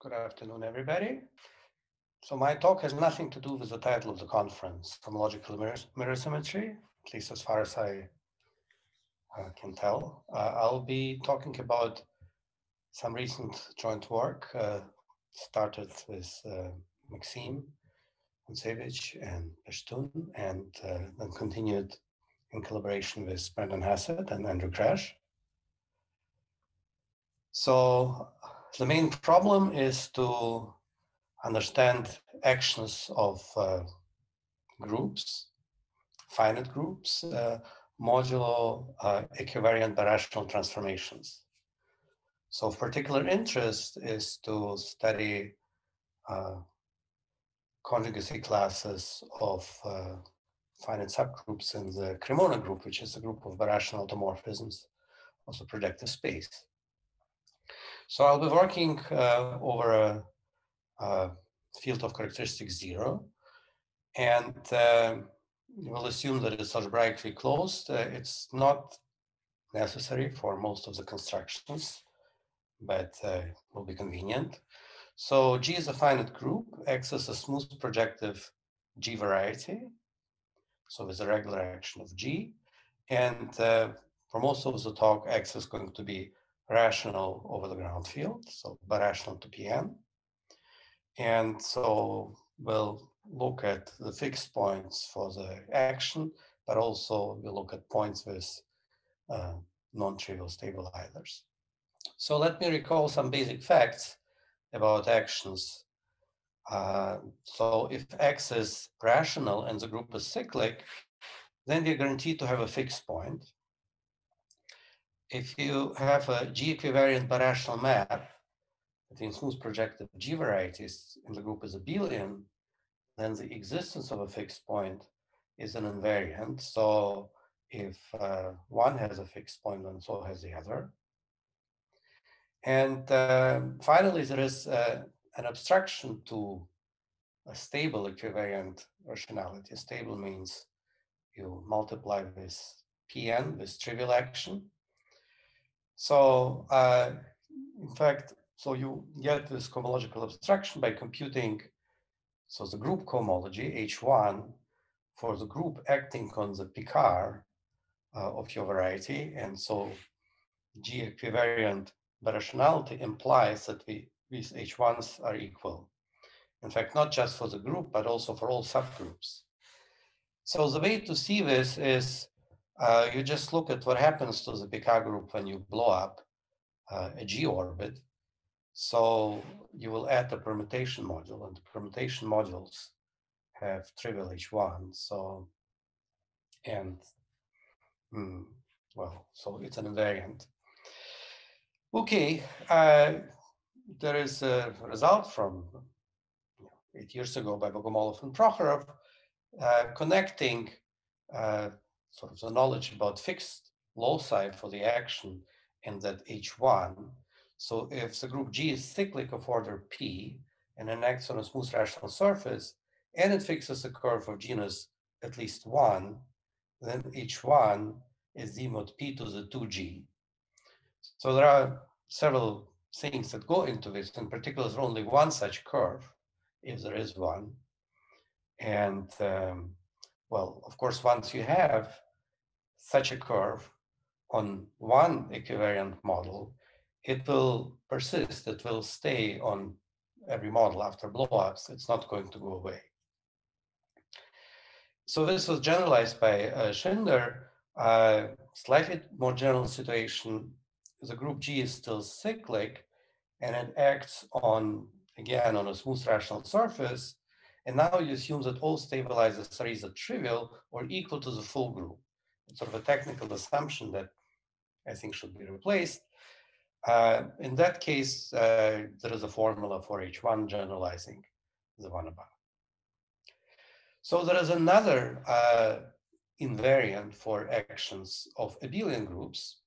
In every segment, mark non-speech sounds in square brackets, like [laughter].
Good afternoon, everybody. So my talk has nothing to do with the title of the conference, homological mirror, mirror symmetry, at least as far as I uh, can tell. Uh, I'll be talking about some recent joint work, uh, started with uh, Maxim Kontsevich and Pestun, and uh, then continued in collaboration with Brendan Hassett and Andrew Kresch. So the main problem is to understand actions of uh, groups, finite groups, uh, modulo uh, equivariant birational transformations. So of particular interest is to study uh, conjugacy classes of uh, finite subgroups in the Cremona group, which is a group of birational automorphisms of the projective space. So I'll be working uh, over a, a, field of characteristic zero, and uh, we'll assume that it's algebraically closed. Uh, it's not necessary for most of the constructions, but uh, will be convenient. So G is a finite group, X is a smooth projective G variety, so with a regular action of G. And uh, for most of the talk, X is going to be rational over the ground field, so birational to Pn. And so we'll look at the fixed points for the action, but also we'll look at points with uh, non-trivial stabilizers. So let me recall some basic facts about actions. Uh, so if X is rational and the group is cyclic, then we're guaranteed to have a fixed point if you have a G equivariant birational map between smooth projective G varieties and the group is abelian, then the existence of a fixed point is an invariant. So if uh, one has a fixed point, then so has the other. And uh, finally, there is uh, an obstruction to a stable equivariant rationality. Stable means you multiply with Pn, with trivial action, so uh, in fact, so you get this cohomological obstruction by computing, so the group cohomology, H1, for the group acting on the Picard uh, of your variety. And so G equivariant birationality implies that we, these H1s are equal. In fact, not just for the group, but also for all subgroups. So the way to see this is uh, you just look at what happens to the Picard group when you blow up uh, a G orbit. So you will add the permutation module, and the permutation modules have trivial H1. So, and mm, well, so it's an invariant. Okay, uh, there is a result from eight years ago by Bogomolov and Prokhorov uh, connecting uh, sort of the knowledge about fixed loci for the action in that H1. So if the group G is cyclic of order P and it acts on a smooth rational surface and it fixes a curve of genus at least one, then H1 is d mod P to the 2G. So there are several things that go into this. In particular, there's only one such curve, if there is one. And um, well, of course, once you have such a curve on one equivariant model, it will persist, it will stay on every model after blowups, it's not going to go away. So this was generalized by uh, Shinder. Uh, slightly more general situation, the group G is still cyclic and it acts on, again, on a smooth rational surface, and now you assume that all stabilizers are either trivial or equal to the full group. It's sort of a technical assumption that I think should be replaced. Uh, in that case, uh, there is a formula for H1 generalizing the one above. So there is another uh, invariant for actions of abelian groups.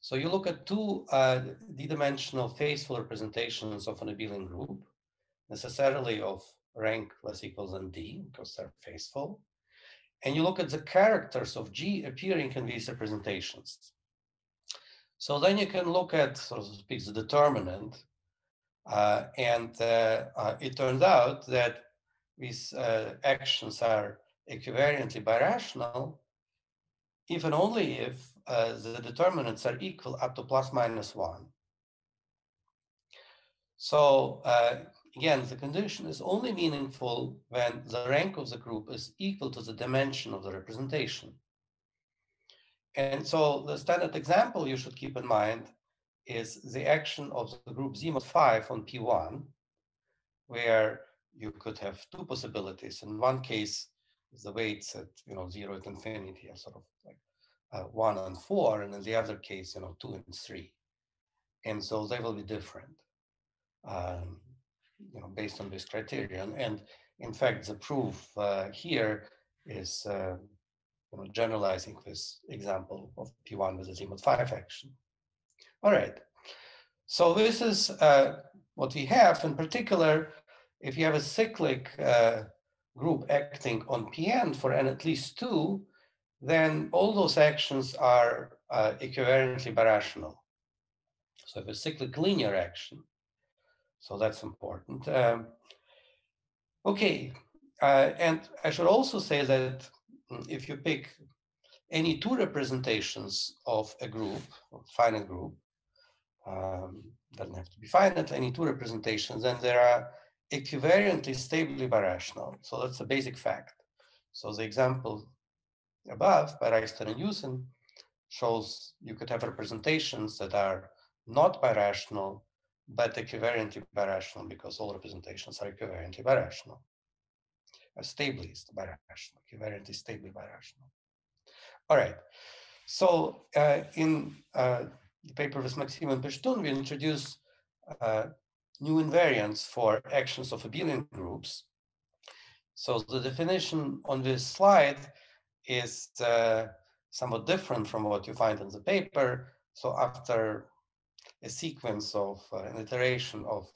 So you look at two uh, d-dimensional faithful representations of an abelian group necessarily of rank less equal than d because they're faithful. And you look at the characters of G appearing in these representations. So then you can look at, so to speak, the determinant Uh, and uh, uh, it turns out that these actions are equivariantly birational, even only if the determinants are equal up to plus minus one. So again, the condition is only meaningful when the rank of the group is equal to the dimension of the representation. And so the standard example you should keep in mind is the action of the group Z mod 5 on P1, where you could have two possibilities. In one case, the weights at you know zero at infinity are sort of like uh, one and four, and in the other case, you know, two and three. And so they will be different, um, you know, based on this criterion. And in fact, the proof uh, here is uh, you know, generalizing this example of P1 with a Z mod 5 action. All right. So this is uh, what we have. In particular, if you have a cyclic uh, group acting on Pn for n at least two, then all those actions are uh, equivalently birational. So if a cyclic linear action, so that's important. Um, okay, uh, and I should also say that mm, if you pick any two representations of a group, finite group, um, doesn't have to be finite, any two representations, then there are equivariantly stably birational. So that's a basic fact. So the example above by Reichstein and Youssin shows you could have representations that are not birational, but equivariantly birational because all representations are equivariantly birational. Or stably birational, equivariantly stably birational. All right. So uh, in uh, the paper with Maxim and Pestun, we introduce uh, new invariants for actions of abelian groups. So the definition on this slide is uh, somewhat different from what you find in the paper. So after a sequence of uh, an iteration of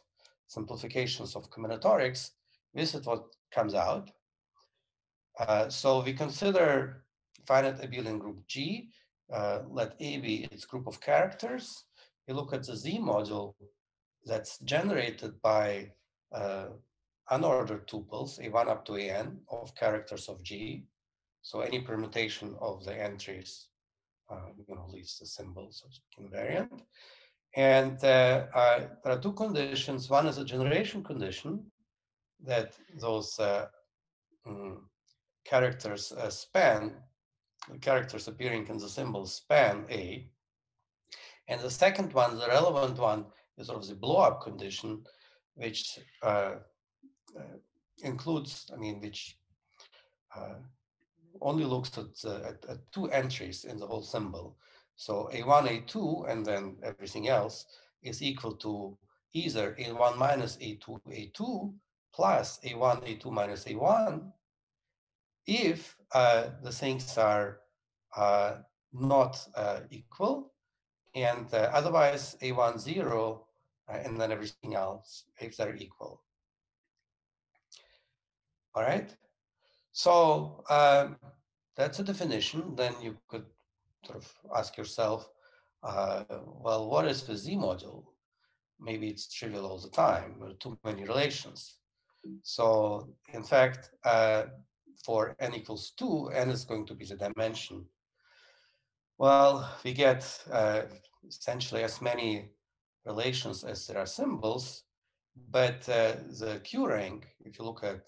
simplifications of combinatorics, this is what comes out. Uh, so we consider finite abelian group G uh, let A be its group of characters. You look at the Z module that's generated by uh, unordered tuples, A1 up to AN, of characters of G. So any permutation of the entries, uh, you know, leaves the symbols of invariant. And uh, uh, there are two conditions. One is a generation condition that those uh, mm, characters uh, span the characters appearing in the symbol span A. And the second one, the relevant one, is sort of the blow-up condition, which uh, uh, includes, I mean, which only looks at, at, at, two entries in the whole symbol. So A1, A2, and then everything else is equal to either A1 minus A2, A2 plus A1, A2 minus A1 if uh, the things are uh, not uh, equal, and uh, otherwise A1 zero, uh, and then everything else if they're equal. All right, so um, that's a definition. Then you could sort of ask yourself, uh, well, what is the Z module? Maybe it's trivial all the time. Are too many relations. So in fact, uh, for n equals 2, n is going to be the dimension. Well, we get uh, essentially as many relations as there are symbols, but uh, the Q rank, if you look at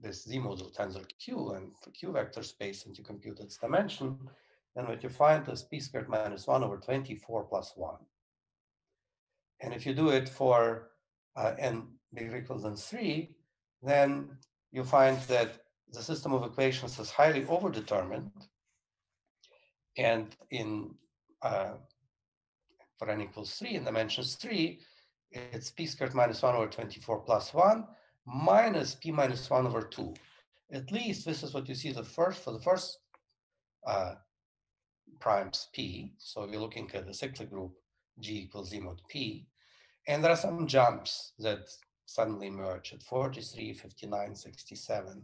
this Z module tensor Q and Q vector space and you compute its dimension, then what you find is p squared minus 1 over 24 plus 1. And if you do it for uh, n bigger equal than 3, then you find that the system of equations is highly overdetermined. And in uh, for n equals 3 in dimensions 3, it's p squared minus 1 over 24 plus 1 minus p minus 1 over 2. At least this is what you see the first for the first uh, primes p. So we're looking at the cyclic group g equals z mod p. And there are some jumps that suddenly emerge at 43, 59, 67.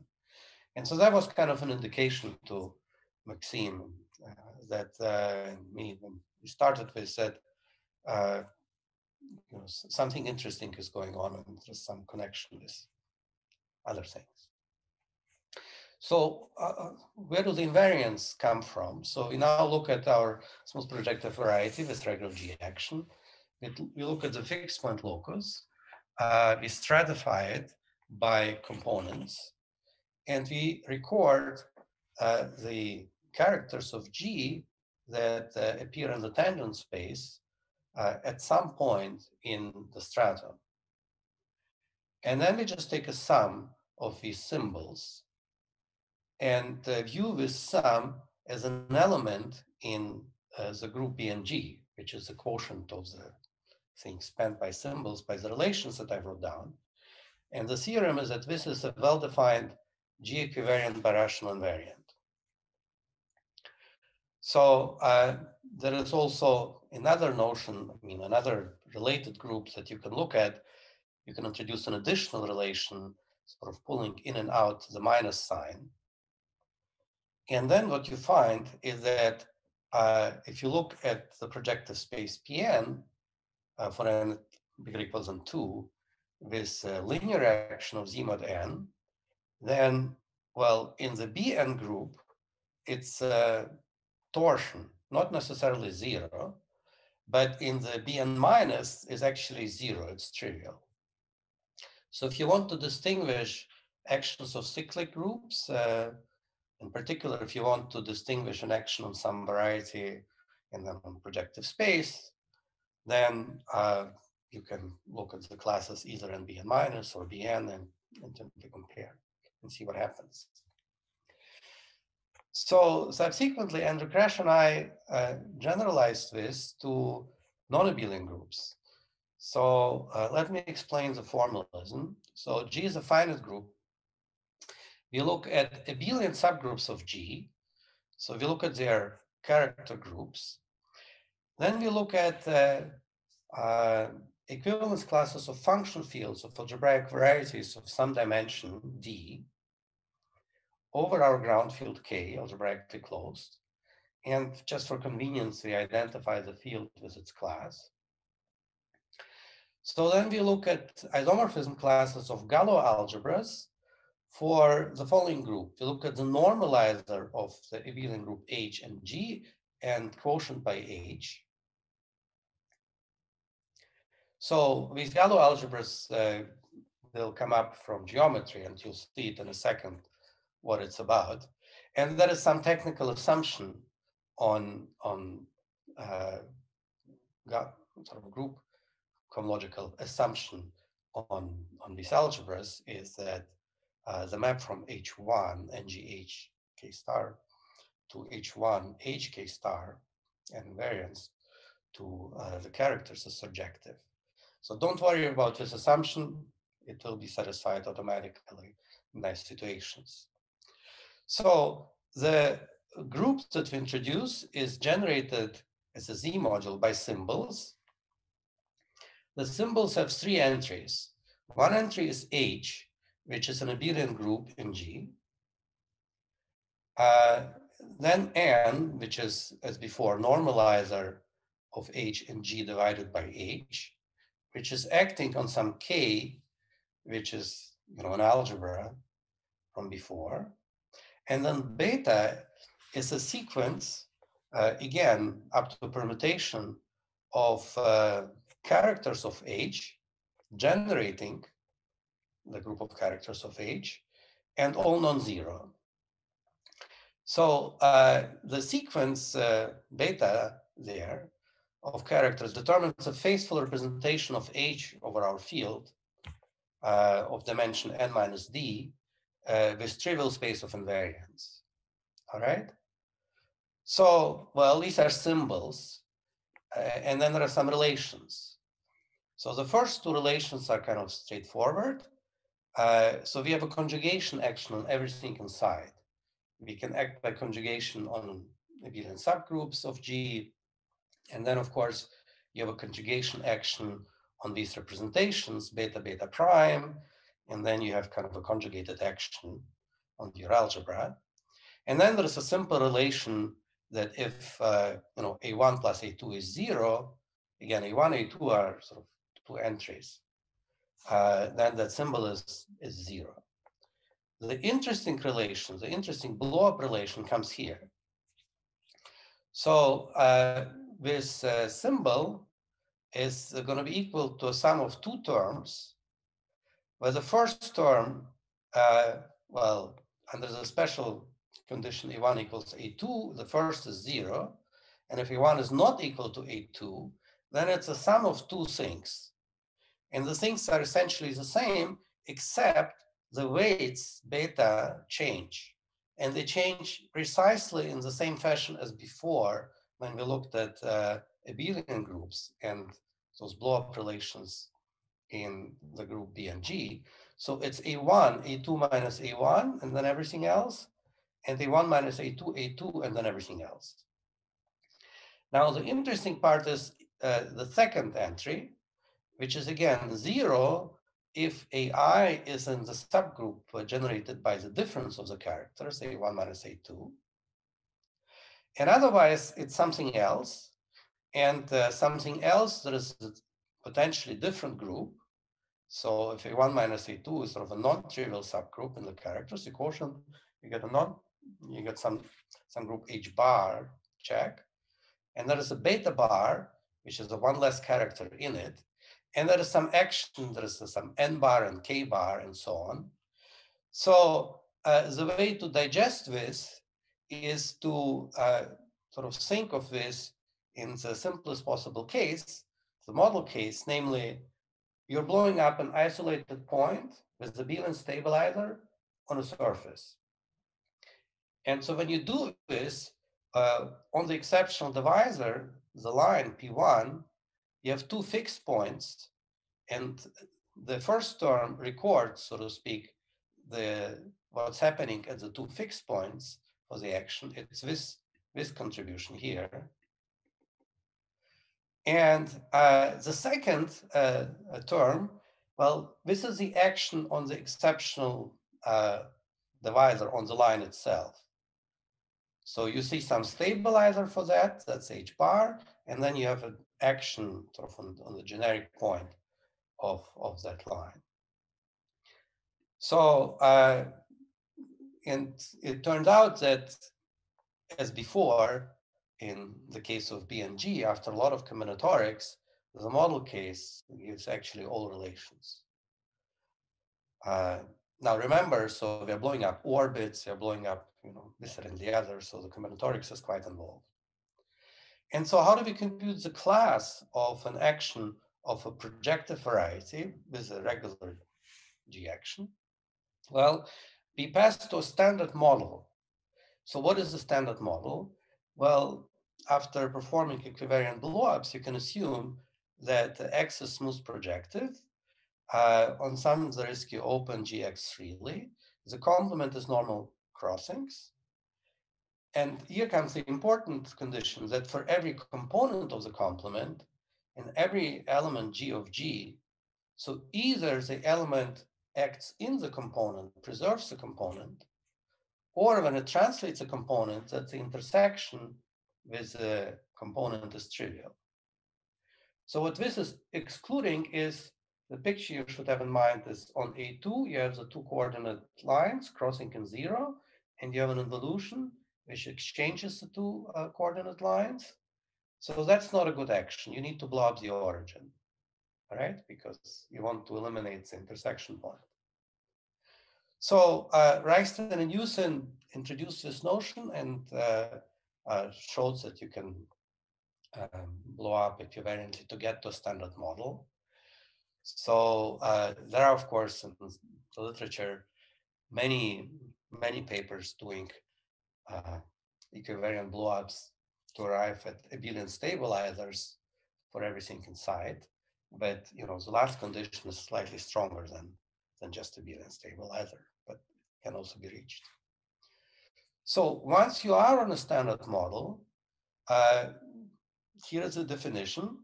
And so that was kind of an indication to Maxim uh, that uh, me, we started with, that uh, you know, something interesting is going on and there's some connection with other things. So uh, uh, where do the invariants come from? So we now look at our smooth projective variety with regular G action. We, we look at the fixed point locus. Uh, we stratify it by components. And we record uh, the characters of G that uh, appear in the tangent space uh, at some point in the stratum. And then we just take a sum of these symbols and uh, view this sum as an element in uh, the group BNG, which is the quotient of the things spent by symbols by the relations that I wrote down. And the theorem is that this is a well-defined G equivariant birational invariant. So uh, there is also another notion, I mean, another related group that you can look at. You can introduce an additional relation, sort of pulling in and out the minus sign. And then what you find is that uh, if you look at the projective space Pn uh, for n bigger equals than 2 with linear action of z mod n, then, well, in the Bn group, it's a torsion, not necessarily zero, but in the Bn minus is actually zero, it's trivial. So if you want to distinguish actions of cyclic groups, uh, in particular, if you want to distinguish an action on some variety in the projective space, then uh, you can look at the classes either in Bn minus or Bn and, and compare and see what happens. So subsequently, Andrew Kresch and I uh, generalized this to non-abelian groups. So uh, let me explain the formalism. So G is a finite group we look at abelian subgroups of G. So we look at their character groups. Then we look at uh, uh, equivalence classes of function fields of algebraic varieties of some dimension D over our ground field K, algebraically closed. And just for convenience, we identify the field with its class. So then we look at isomorphism classes of Galois algebras for the following group. We look at the normalizer of the abelian group H and G and quotient by H. So these Galois algebras, uh, they'll come up from geometry and you'll see it in a second what it's about. And there is some technical assumption on, on uh, sort of group cohomological assumption on, on these algebras is that uh, the map from H1 NGH K star to H1 HK star and variance to uh, the characters is surjective. So don't worry about this assumption. It will be satisfied automatically in nice situations. So the group that we introduce is generated as a Z module by symbols. The symbols have three entries. One entry is H, which is an abelian group in G. Uh, then N, which is, as before, normalizer of H and G divided by H, which is acting on some K, which is, you know, an algebra from before. And then beta is a sequence, uh, again, up to permutation of uh, characters of H generating the group of characters of H, and all non-zero. So uh, the sequence uh, beta there of characters determines a faithful representation of H over our field uh, of dimension n minus d uh, with trivial space of invariance. All right. So, well, these are symbols, uh, and then there are some relations. So the first two relations are kind of straightforward. Uh, so we have a conjugation action on everything inside. We can act by conjugation on abelian subgroups of G. And then, of course, you have a conjugation action on these representations, beta, beta prime. And then you have kind of a conjugated action on your algebra. And then there's a simple relation that if uh, you know a1 plus a2 is zero, again, A1, A2 are sort of two entries, uh, then that symbol is, is zero. The interesting relation, the interesting blow-up relation comes here. So uh, this uh, symbol is going to be equal to a sum of two terms, where the first term, uh, well, under the special condition A1 equals A2, the first is zero. And if A1 is not equal to A2, then it's a sum of two things. And the things are essentially the same, except the weights beta change. And they change precisely in the same fashion as before when we looked at uh, abelian groups and those blow-up relations in the group B and G. So it's A1, A2 minus A1, and then everything else, and A1 minus A2, A2, and then everything else. Now, the interesting part is uh, the second entry, which is again zero if AI is in the subgroup uh, generated by the difference of the characters, A1 minus A2. And otherwise, it's something else. And uh, something else, there is a potentially different group. So if A1 minus A2 is sort of a non-trivial subgroup in the characters, quotient, you get a non, you get some, some group H bar check. And there is a beta bar, which is the one less character in it. And there is some action, there is some N bar and K bar and so on. So uh, the way to digest this is to uh, sort of think of this in the simplest possible case, the model case, namely, you're blowing up an isolated point with the abelian stabilizer on a surface. And so when you do this, uh, on the exceptional divisor, the line P1, you have two fixed points, and the first term records, so to speak, the what's happening at the two fixed points for the action. It's this this contribution here. And uh, the second uh, term, well, this is the action on the exceptional uh, divisor on the line itself. So you see some stabilizer for that, that's H bar, and then you have an action sort of on, on the generic point of, of that line. So, uh, and it turned out that as before, in the case of BNG, after a lot of combinatorics, the model case gives actually all relations. Uh, now remember, so we are blowing up orbits, we are blowing up, you know, this and the other, so the combinatorics is quite involved. And so how do we compute the class of an action of a projective variety with a regular G action? Well, we pass to a standard model. So what is the standard model? Well, after performing equivariant blowups, you can assume that X is smooth projective uh, on some Zariski open GX freely. The complement is normal crossings. And here comes the important condition that for every component of the complement and every element G of G, so either the element acts in the component, preserves the component, or when it translates a component, that the intersection with the component is trivial. So what this is excluding is the picture you should have in mind is on A2, you have the two coordinate lines crossing in zero, and you have an involution which exchanges the two uh, coordinate lines. So that's not a good action. You need to blow up the origin, right? Because you want to eliminate the intersection point. So uh, Reichstein and Youssin introduced this notion and uh, uh, shows that you can um, blow up equivariantly to get to a standard model. So uh, there are, of course, in the literature, many, many papers doing uh, equivariant blowups to arrive at abelian stabilizers for everything inside. But you know, the last condition is slightly stronger than, than just abelian stabilizer, but can also be reached. So once you are on a standard model, uh, here is the definition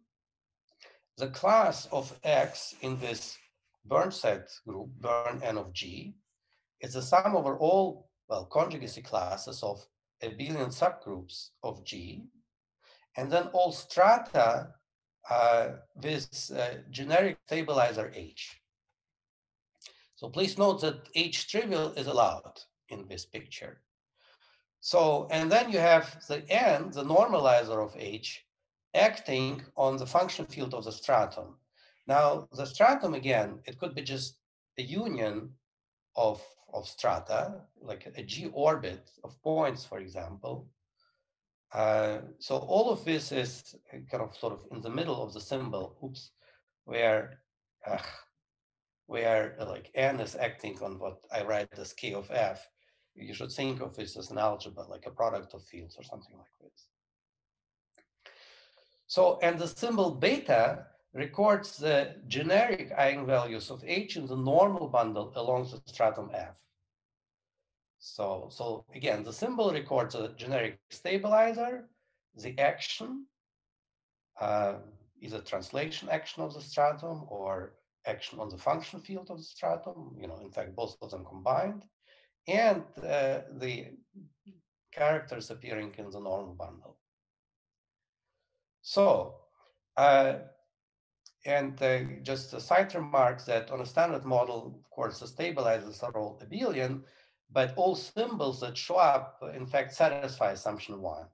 the class of X in this Burnside group, Burn N of G, is the sum over all, well, conjugacy classes of abelian subgroups of G, and then all strata uh, this uh, generic stabilizer H. So please note that H trivial is allowed in this picture. So, and then you have the N, the normalizer of H, acting on the function field of the stratum. Now, the stratum, again, it could be just a union of, of strata, like a G orbit of points, for example. Uh, so all of this is kind of sort of in the middle of the symbol, oops, where uh, where like n is acting on what I write as k of f. You should think of this as an algebra, like a product of fields or something like this. So, and the symbol beta records the generic eigenvalues of H in the normal bundle along the stratum F. So, so again, the symbol records a generic stabilizer, the action, uh, is a translation action of the stratum or action on the function field of the stratum, you know, in fact, both of them combined, and uh, the characters appearing in the normal bundle. So, uh, and uh, just a side remark that on a standard model, of course, the stabilizers are all abelian, but all symbols that show up, in fact, satisfy assumption one.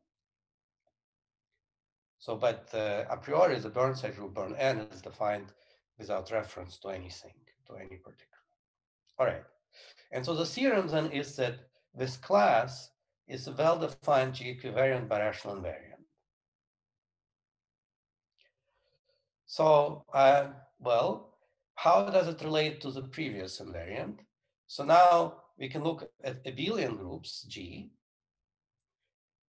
So, but uh, a priori, the Burnside group Burn n is defined without reference to anything, to any particular. All right. And so the theorem then is that this class is a well-defined G-equivariant birational invariant. So, uh, well, how does it relate to the previous invariant? So now we can look at abelian groups, G,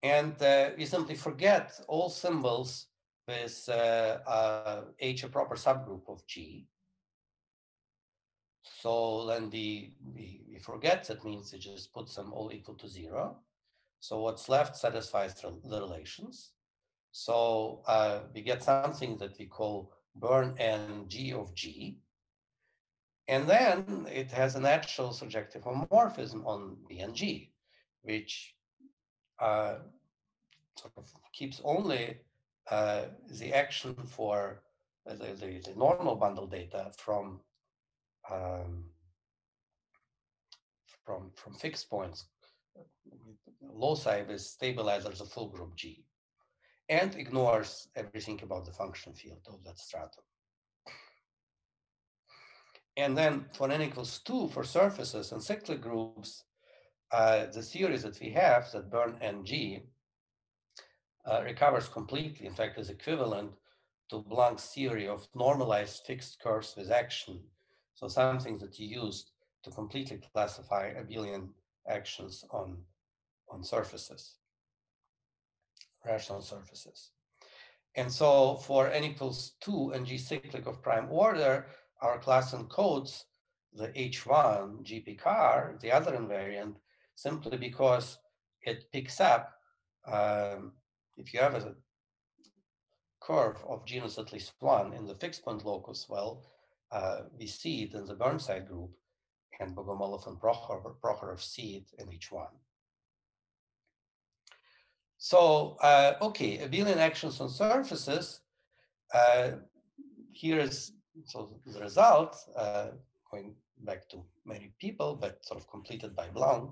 and uh, we simply forget all symbols with uh, uh, H a proper subgroup of G. So then we, we, we forget that means we just put them all equal to zero. So what's left satisfies the relations. So uh, we get something that we call Burn n G of G. And then it has a natural surjective homomorphism on B and G, which uh, sort of keeps only uh, the action for uh, the, the, the, normal bundle data from um, from from fixed points loci with stabilizers of full group G and ignores everything about the function field of that stratum. And then for n equals 2 for surfaces and cyclic groups, uh, the theories that we have that burn ng uh, recovers completely, in fact, is equivalent to Blanc's theory of normalized fixed curves with action. So something that you used to completely classify abelian actions on, on surfaces rational surfaces. And so for n equals 2 and g cyclic of prime order, our class encodes the H1 GP car, the other invariant, simply because it picks up, um, if you have a curve of genus at least one in the fixed point locus, well, uh, we see it in the Burnside group, and Bogomolov and Prokhorov, Prokhorov see it in H1. So, uh, okay, abelian actions on surfaces. Uh, here is so the result, uh, going back to many people, but sort of completed by Blanc.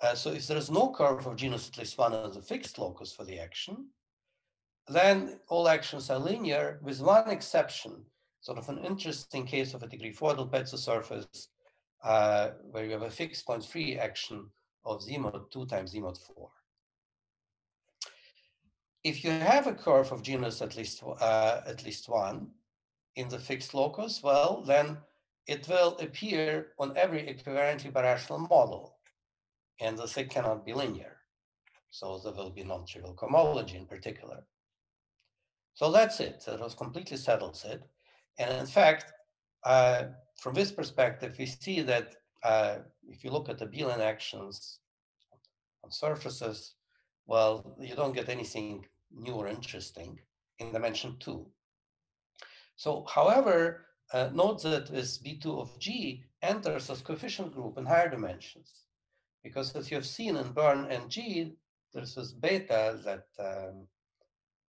Uh, so if there is no curve of genus at least one as a fixed locus for the action, then all actions are linear with one exception, sort of an interesting case of a degree four del Pezzo surface uh, where you have a fixed point free action of z mod 2 times z mod 4 if you have a curve of genus at least uh, at least one in the fixed locus, well, then it will appear on every equivariantly birational model, and the thing cannot be linear. So there will be non-trivial cohomology in particular. So that's it. That was completely settles it. And in fact, uh, from this perspective, we see that uh, if you look at the abelian actions on surfaces, well, you don't get anything new or interesting in dimension two. So, however, uh, note that this B2 of G enters as coefficient group in higher dimensions. Because as you have seen in Burn and G, there's this beta that um,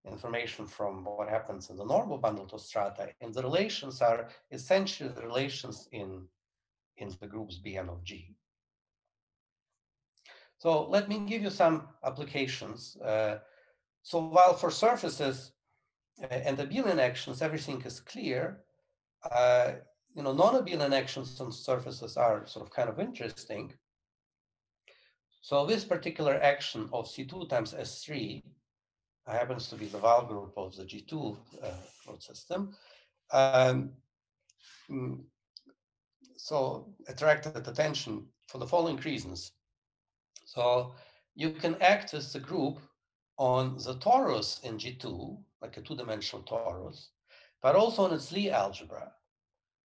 information from what happens in the normal bundle to strata, and the relations are essentially the relations in, in the groups Bn of G. So let me give you some applications. Uh, so while for surfaces uh, and abelian actions, everything is clear, uh, you know, non-abelian actions on surfaces are sort of kind of interesting. So this particular action of C2 times S3 happens to be the Weyl group of the G2 uh, system. Um, mm, so attracted attention for the following reasons. So you can act as the group on the torus in G2, like a two-dimensional torus, but also on its Lie algebra.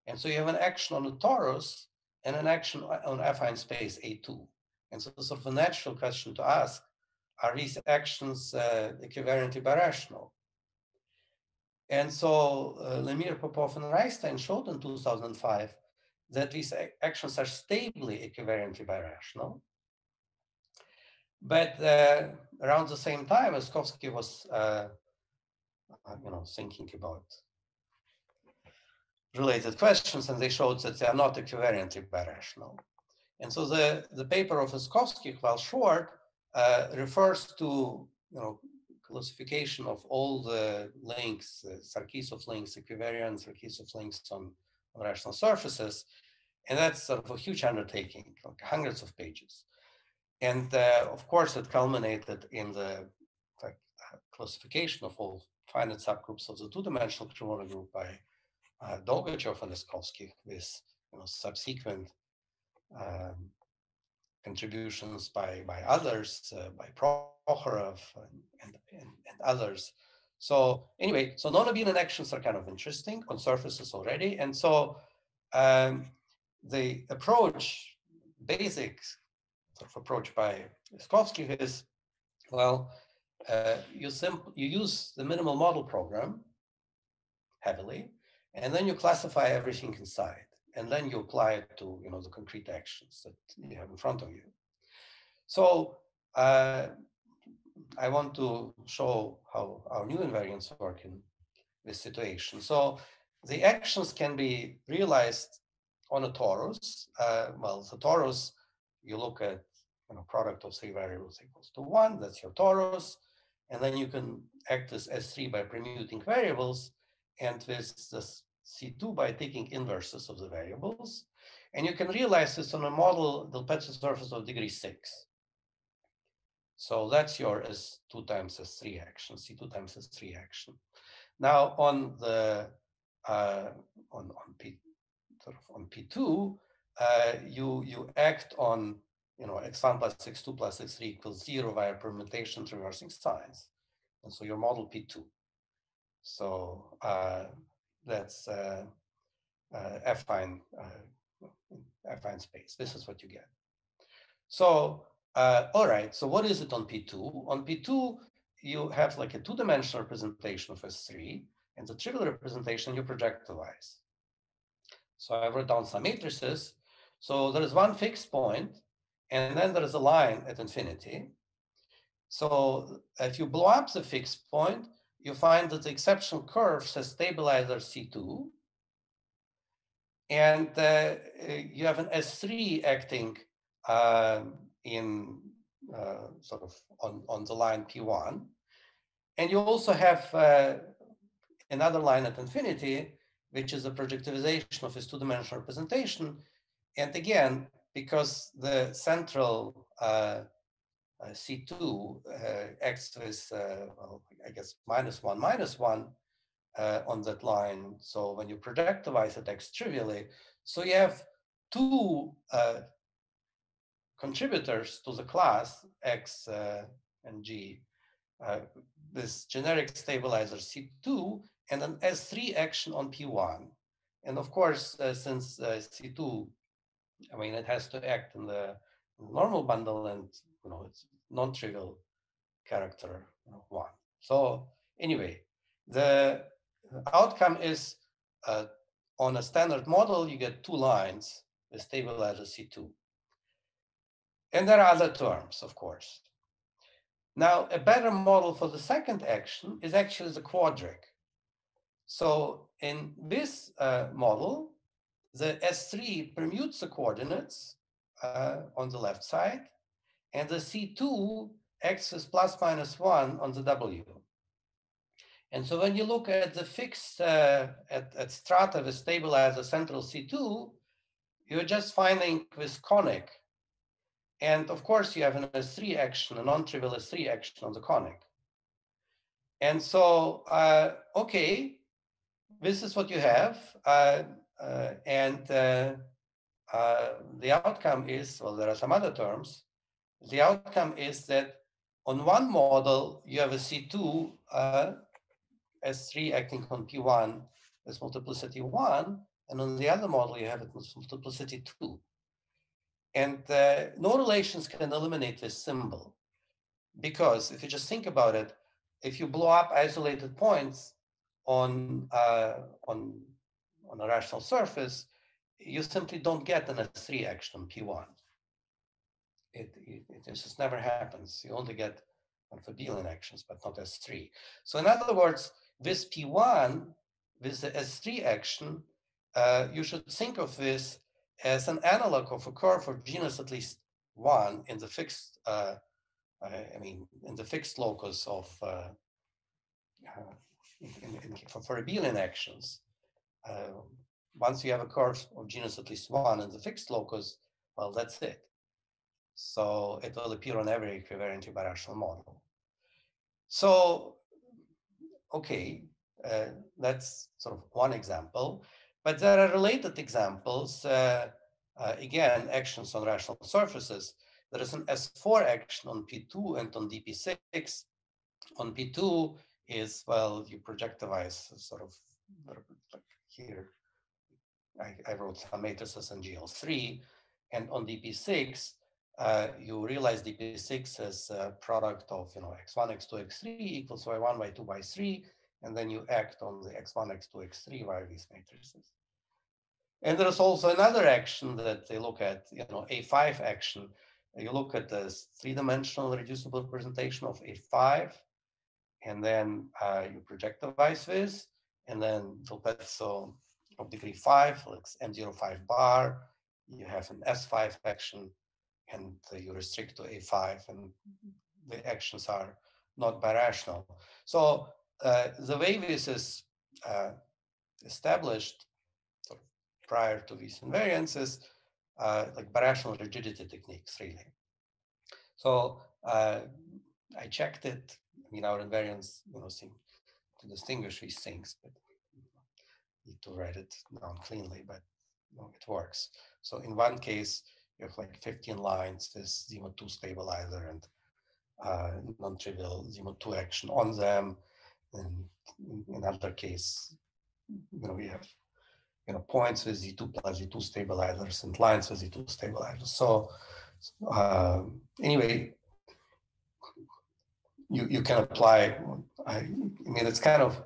And so you have an action on the torus and an action on affine space A2. And so sort of a natural question to ask, are these actions uh, equivariantly birational? And so uh, Lemire, Popov, and Reichstein showed in 2005 that these actions are stably equivariantly birational. But uh, around the same time, Iskovskikh was, uh, uh, you know, thinking about related questions, and they showed that they are not equivariantly birational. And so the, the paper of Iskovskikh, while short, uh, refers to you know classification of all the links, uh, Sarkisov links, equivariant Sarkisov links on, on rational surfaces. And that's sort of a huge undertaking, like hundreds of pages. And uh, of course, it culminated in the like, classification of all finite subgroups of the two-dimensional Cremona group by uh, Dolgachev and Iskovskikh with you know, subsequent um, contributions by, by others, uh, by Prokhorov and, and, and, and, others. So anyway, so non-abelian actions are kind of interesting on surfaces already. And so um, the approach, basic sort of approach by Iskovskikh is, well, uh, you, simple, you use the minimal model program heavily, and then you classify everything inside and then you apply it to you know the concrete actions that you have in front of you. So uh, I want to show how our new invariants work in this situation. So the actions can be realized on a torus. Uh, well, the torus, you look at you know product of three variables equals to one. That's your torus, and then you can act as S3 by permuting variables, and with this C2 by taking inverses of the variables. And you can realize this on a model, the del Pezzo surface of degree six. So that's your S2 times S3 action, C2 times S3 action. Now on the uh, on on P sort of on P2, uh, you you act on you know x1 plus x2 plus x3 equals zero via permutation traversing signs, and so your model P2. So uh, that's uh, uh, affine uh, affine space. This is what you get. So uh, all right. So what is it on P2? On P2, you have like a two-dimensional representation of S3, and the trivial representation you projectivize. So I wrote down some matrices. So there is one fixed point, and then there is a line at infinity. So if you blow up the fixed point, you find that the exceptional curve has stabilizer C2, and uh, you have an S3 acting uh, in uh, sort of on, on the line P1. And you also have uh, another line at infinity, which is a projectivization of this two-dimensional representation. And again, because the central uh, uh, C2 uh, acts with, uh, well, I guess, minus one, minus one on that line. So when you projectivize it acts trivially, so you have two contributors to the class X and G, this generic stabilizer C2 and an S3 action on P1. And of course, uh, since uh, C2, I mean, it has to act in the normal bundle and you know, it's non-trivial character one. So anyway, the outcome is uh, on a standard model, you get two lines, the stabilizer C2. And there are other terms, of course. Now, a better model for the second action is actually the quadric. So in this uh, model, the S3 permutes the coordinates uh, on the left side, and the C2 acts as plus minus one on the W. And so when you look at the fixed, uh, at, at strata with stabilizer central C2, you're just finding this conic. And of course, you have an S3 action, a non-trivial S3 action on the conic. And so, uh, okay, this is what you have. Uh, and uh, uh, the outcome is, well, there are some other terms. The outcome is that on one model, you have a C2 uh, S3 acting on P1 with multiplicity 1, and on the other model, you have it with multiplicity 2. And uh, no relations can eliminate this symbol. Because if you just think about it, if you blow up isolated points on, uh, on on a rational surface, you simply don't get an S3 action on P1. It, it, it just never happens. You only get for abelian actions, but not S3. So in other words, this P1, with the S3 action, uh, you should think of this as an analog of a curve for genus at least one in the fixed, uh, I mean, in the fixed locus of uh, uh in, in, for, for abelian actions. Uh, once you have a curve of genus at least one in the fixed locus, well, that's it. So it will appear on every equivariant birational model. So, okay, uh, that's sort of one example. But there are related examples. Uh, uh, again, actions on rational surfaces. There is an S4 action on P2 and on DP6. On P2 is, well, you projectivize sort of here, I, I wrote some matrices in GL3, and on DP6, uh, you realize DP6 as a product of you know x1, x2, x3 equals y1, y2, y3, and then you act on the x1, x2, x3 via these matrices. And there's also another action that they look at, you know, A5 action. You look at the three-dimensional reducible representation of A5, and then uh, you vice this, and then the del Pezzo of degree 5, like M05 bar, you have an S5 action, and you restrict to A5, and the actions are not birational. So uh, the way this is uh, established prior to these invariances, uh, like birational rigidity techniques, really. So uh, I checked it. I mean, our invariants, you know, seem to distinguish these things, but need to write it down cleanly, but it works. So in one case, you have like 15 lines, this Z mod 2 stabilizer and uh, non-trivial Z mod 2 action on them. And in another case, you know, we have you know points with Z2 plus Z2 stabilizers and lines with Z2 stabilizers. So uh, anyway, you you can apply. I, mean, it's kind of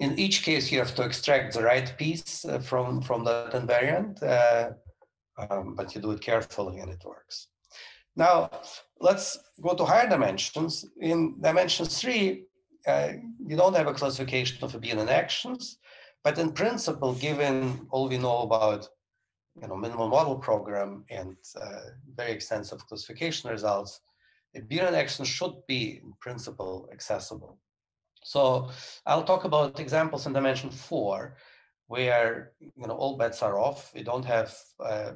in each case, you have to extract the right piece uh, from, from that invariant, uh, um, but you do it carefully and it works. Now, let's go to higher dimensions. In dimension three, uh, you don't have a classification of abelian actions, but in principle, given all we know about you know, minimal model program and uh, very extensive classification results, abelian actions should be in principle accessible. So I'll talk about examples in dimension four, where you know all bets are off. We don't have uh,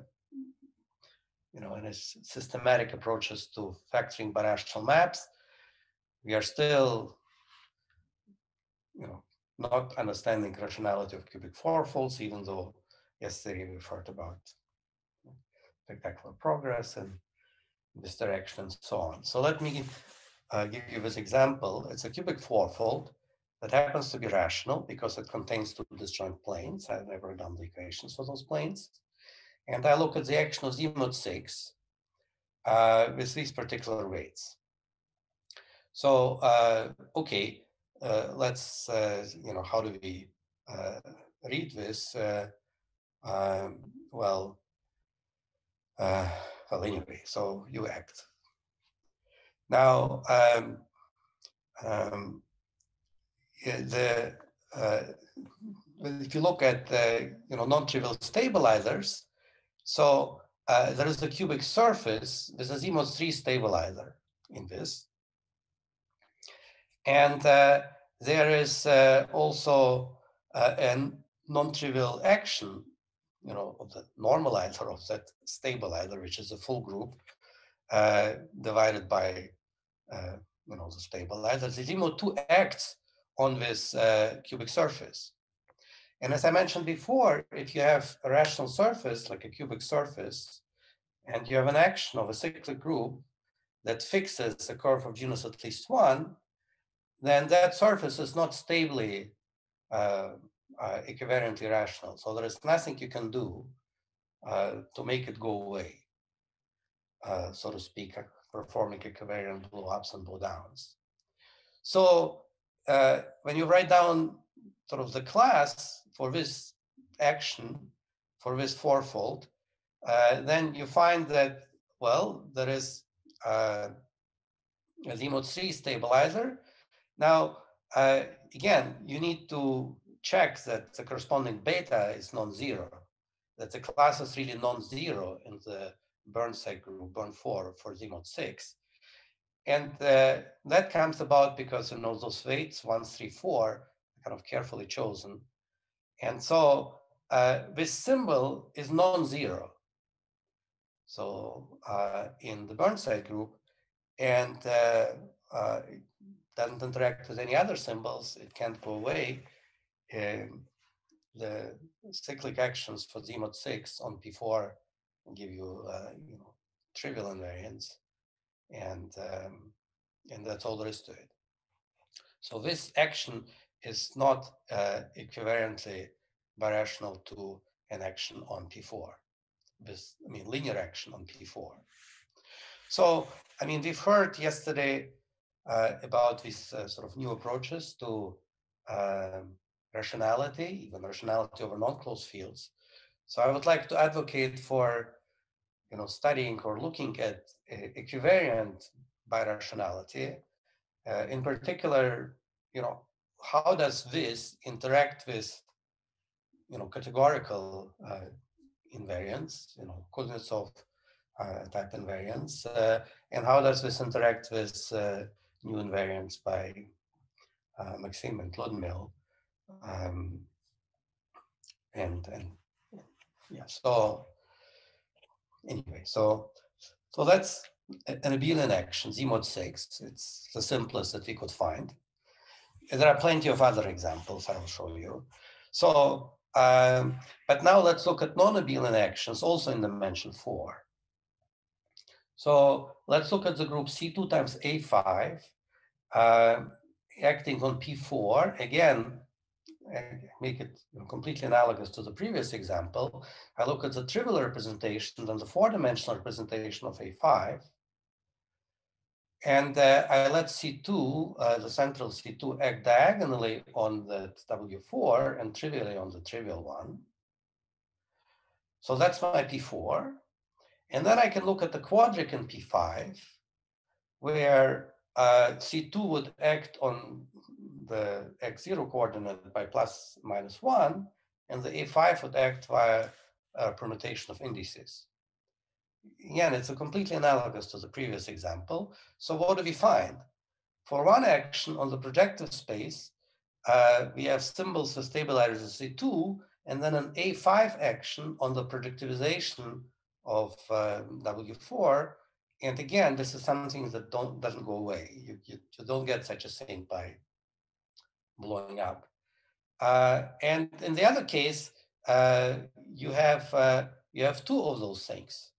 you know any systematic approaches to factoring birational maps. We are still you know not understanding rationality of cubic fourfolds, even though yesterday we heard about spectacular progress in this direction and so on. So let me uh, give you this example. It's a cubic fourfold that happens to be rational because it contains two disjoint planes. I've never done the equations for those planes. And I look at the action of Z mod 6 uh, with these particular weights. So, uh, okay, uh, let's, uh, you know, how do we uh, read this? Um, well, well, anyway, so you act Now, um, um, the uh, if you look at the you know non-trivial stabilizers, so uh, there is a cubic surface. There's a ZMOD 3 stabilizer in this. And uh, there is uh, also uh, a non-trivial action, you know, the normalizer of that stabilizer, which is a full group uh, divided by, uh, you know, the stabilizer. The ZMOD2 acts on this cubic surface. And as I mentioned before, if you have a rational surface, like a cubic surface, and you have an action of a cyclic group that fixes a curve of genus at least one, then that surface is not stably uh, uh, equivariantly rational. So there is nothing you can do uh, to make it go away, uh, so to speak, performing equivariant blow ups and blow downs. So uh, when you write down sort of the class for this action, for this fourfold, uh, then you find that, well, there is uh, a ZMOD 3 stabilizer. Now, uh, again, you need to check that the corresponding beta is non-zero, that the class is really non-zero in the Burnside group, Burn 4 for ZMOD 6. And uh, that comes about because you know those weights, 1, 3, 4, are kind of carefully chosen. And so uh, this symbol is non-zero. So uh, in the Burnside group, and uh, uh, it doesn't interact with any other symbols, it can't go away. Um, the cyclic actions for ZMOD 6 on P4 give you, uh, you know, trivial invariants, and um, and that's all there is to it. So this action is not uh, equivalently birational to an action on P4. This, I mean, linear action on P4. So, I mean, we've heard yesterday uh, about these uh, sort of new approaches to um, rationality, even rationality over non-closed fields. So I would like to advocate for, you know, studying or looking at uh, equivariant birationality. Uh, in particular, you know, how does this interact with, you know, categorical uh, you know, Kuznetsov uh, type invariance, uh, and how does this interact with uh, new invariance by Maxim and Ludmil? Um, and and yeah, so anyway, so so that's an abelian action, ZMOD 6. It's the simplest that we could find. There are plenty of other examples I'll show you. So um, but now let's look at non-abelian actions also in dimension four. So let's look at the group C2 times A5 uh, acting on P4. Again, make it completely analogous to the previous example. I look at the trivial representation and the four-dimensional representation of A5. And uh, I let C2, uh, the central C2, act diagonally on the W4 and trivially on the trivial one. So that's my P4. And then I can look at the quadric in P5, where uh, C2 would act on the x0 coordinate by plus minus 1, and the A5 would act via a permutation of indices again, it's a completely analogous to the previous example. So what do we find? For one action on the projective space, uh, we have symbols for stabilizers of C2, and then an A5 action on the projectivization of uh, W4. And again, this is something that don't doesn't go away. You, you, you don't get such a thing by blowing up. Uh, and in the other case, uh, you have uh, you have two of those things.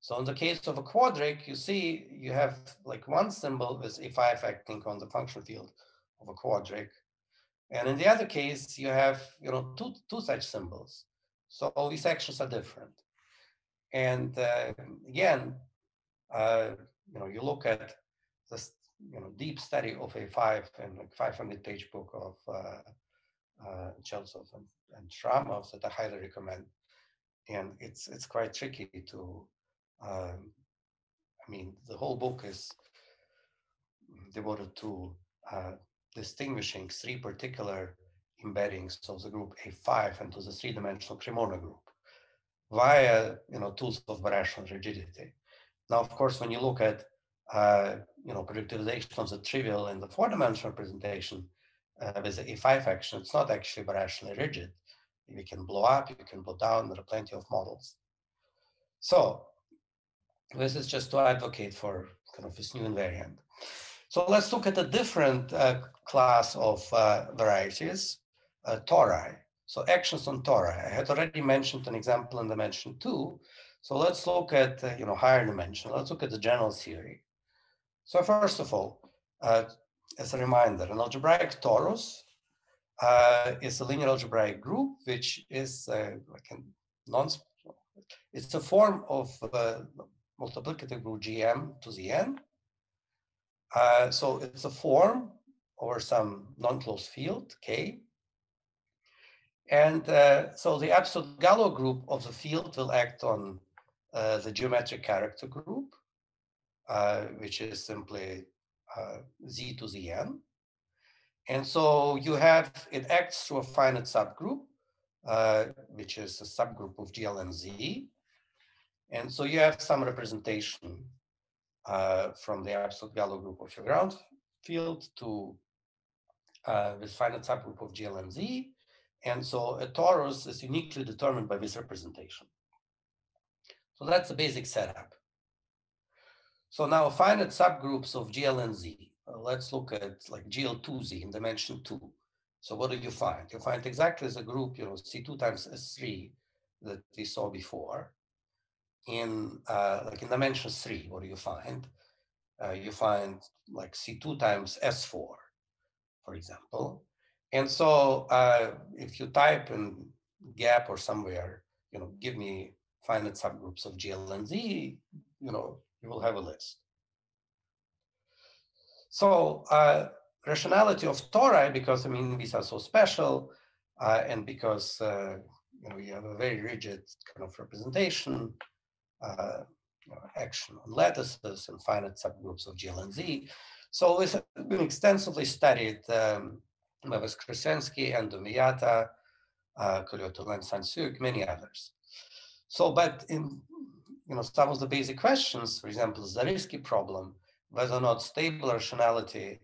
So in the case of a quadric, you see you have like one symbol with A5 acting on the function field of a quadric. And in the other case, you have you know two, two such symbols. So all these actions are different. And uh, again, uh, you know, you look at this you know deep study of A5 and like 500 page book of uh, uh, and, and Shramov that I highly recommend. And it's it's quite tricky to um, I mean, the whole book is devoted to uh, distinguishing three particular embeddings of the group A5 into the three-dimensional Cremona group via you know tools of rational rigidity. Now, of course, when you look at uh, you know projectivization of the trivial in the four-dimensional representation uh, with the A5 action, it's not actually rationally rigid. You can blow up, you can blow down. There are plenty of models. So this is just to advocate for kind of this new invariant. So let's look at a different uh, class of uh, varieties, uh, tori. So actions on tori. I had already mentioned an example in dimension two. So let's look at, uh, you know, higher dimension. Let's look at the general theory. So first of all, uh, as a reminder, an algebraic torus uh, is a linear algebraic group, which is uh, like a non, it's a form of uh, multiplicative group GM to the n. Uh, so it's a form over some non-closed field, K. And uh, so the absolute Galois group of the field will act on the geometric character group, uh, which is simply uh, Z to the n. And so you have, it acts through a finite subgroup, uh, which is a subgroup of GL and Z. And so you have some representation uh, from the absolute Galois group of your ground field to uh, this finite subgroup of GL and Z. And so a torus is uniquely determined by this representation. So that's the basic setup. So now finite subgroups of GL and Z. Uh, let's look at like GL2Z in dimension two. So what do you find? You find exactly the group, you know, C2 times S3 that we saw before in uh, like in dimension three, what do you find? Uh, you find like C2 times S4, for example. And so uh, if you type in gap or somewhere, you know, give me finite subgroups of GL and Z, you know, you will have a list. So uh, rationality of tori, because I mean, these are so special, uh, and because, uh, you know, you have a very rigid kind of representation, uh, action on lattices and finite subgroups of GL and Z. So this has been extensively studied um, by Voskresensky and Dumiyata, uh, Colliot-Thélène, many others. So, but in you know some of the basic questions, for example, Zariski problem, whether or not stable rationality